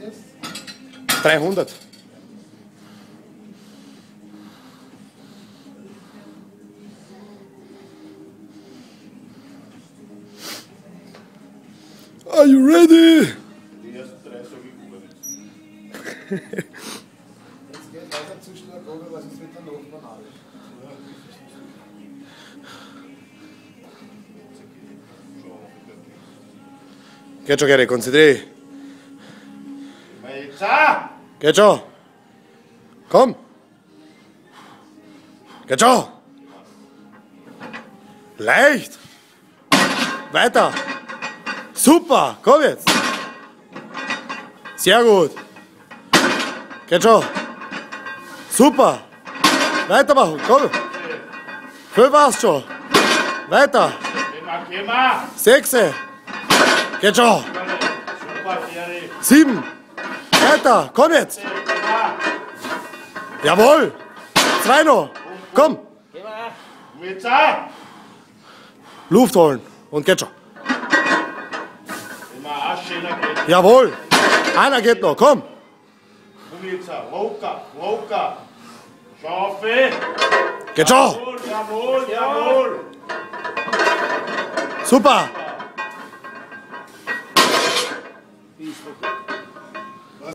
jetzt? 300. Are you ready? Jetzt geht weiter zu stark weil sonst wird der Nachbarn alle. Geht schon, Gary, konzentriere auch! Geht schon. Komm. Geht schon. Leicht. Weiter. Super. Komm jetzt. Sehr gut. Geht schon. Super. Weitermachen. Komm. Fünf war's schon. Weiter. Sechse. Geht schon. Sieben. Weiter, komm jetzt. Jawohl. Zwei noch. Komm. Luft holen und geht schon. Jawohl. Einer geht noch, komm. Geht schon. Jawohl, Super. Super.